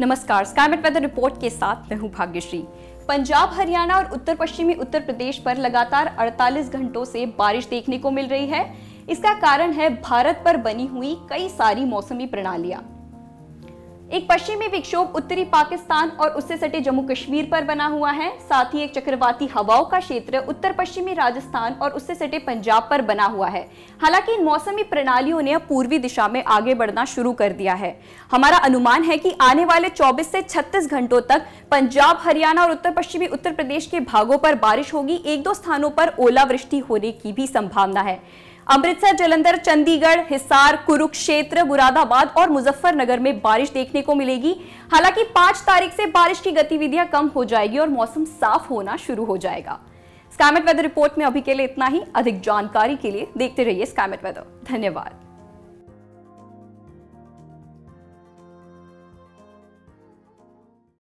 नमस्कार Skymet weather report के साथ मैं हूँ भाग्यश्री। पंजाब, हरियाणा और उत्तर पश्चिमी उत्तर प्रदेश पर लगातार 48 घंटों से बारिश देखने को मिल रही है। इसका कारण है भारत पर बनी हुई कई सारी मौसमी प्रणालियाँ। एक पश्चिमी विक्षोभ उत्तरी पाकिस्तान और उससे सटे जम्मू कश्मीर पर बना हुआ है। साथ ही एक चक्रवाती हवाओं का क्षेत्र उत्तर पश्चिमी राजस्थान और उससे सटे पंजाब पर बना हुआ है। हालाँकि इन मौसमी प्रणालियों ने अब पूर्वी दिशा में आगे बढ़ना शुरू कर दिया है। हमारा अनुमान है कि आने वाले 24 से 36 घंटों तक पंजाब, हरियाणा और उत्तर पश्चिमी उत्तर प्रदेश के भागों पर बारिश होगी। एक दो स्थानों पर ओलावृष्टि होने की भी संभावना है। अमृतसर, जलंधर, चंडीगढ़, हिसार, कुरुक्षेत्र, मुरादाबाद और मुजफ्फरनगर में बारिश देखने को मिलेगी। हालाँकि पाँच तारीख से बारिश की गतिविधियाँ कम हो जाएगी और मौसम साफ़ होना शुरू हो जाएगा। स्कैमेट वेदर रिपोर्ट में अभी के लिए इतना ही। अधिक जानकारी के लिए देखते रहिए स्कैमेट वेदर। धन्यवाद।